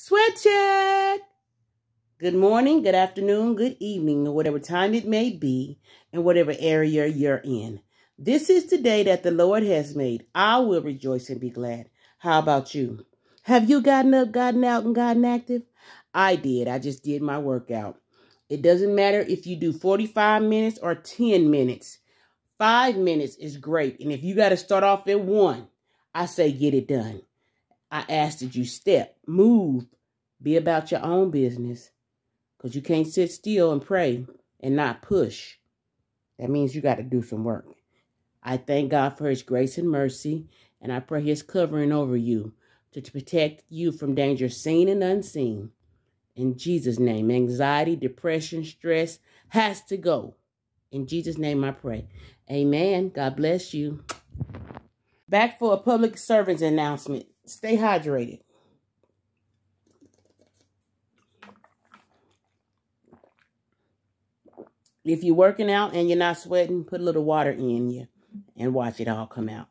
Sweat check. Good morning, good afternoon, good evening, or whatever time it may be, in whatever area you're in. This is the day that the Lord has made. I will rejoice and be glad. How about you? Have you gotten up, gotten out, and gotten active? I did. I just did my workout. It doesn't matter if you do 45 minutes or 10 minutes. Five minutes is great. And if you got to start off at one, I say get it done. I ask that you step, move, be about your own business. Because you can't sit still and pray and not push. That means you got to do some work. I thank God for his grace and mercy, and I pray his covering over you to, to protect you from danger seen and unseen. In Jesus' name, anxiety, depression, stress has to go. In Jesus' name I pray. Amen. God bless you. Back for a public servants announcement. Stay hydrated. If you're working out and you're not sweating, put a little water in you and watch it all come out.